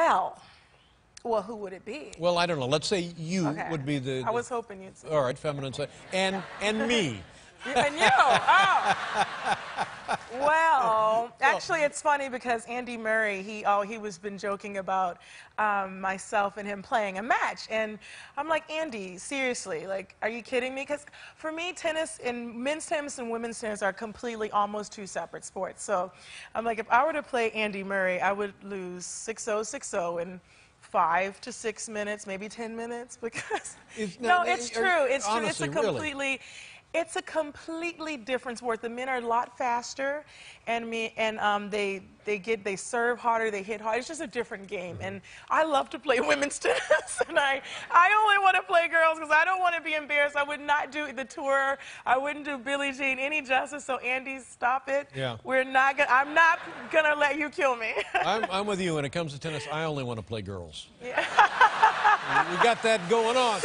Well, well, who would it be? Well, I don't know. Let's say you Okay. would be the. I was hoping you'd say. All right, feminine side, and and me. And you. Oh. Well, actually, it's funny because Andy Murray, he oh, he was been joking about um, myself and him playing a match, and I'm like, Andy, seriously, like, are you kidding me? Because for me, tennis and men's tennis and women's tennis are completely almost two separate sports. So I'm like, if I were to play Andy Murray, I would lose 6-0, 6-0, in five to six minutes, maybe 10 minutes, because no, no, it's are- true. It's true. honestly, it's a really. It's a completely different sport. The men are a lot faster, and me and um, they they get they serve harder, they hit harder. It's just a different game, and I love to play women's tennis, and I I only want to play girls because I don't want to be embarrassed. I would not do the tour. I wouldn't do Billie Jean any justice. So Andy, stop it. Yeah. We're not gonna. I'm not gonna let you kill me. I'm, I'm with you when it comes to tennis. I only want to play girls. Yeah. we got that going on.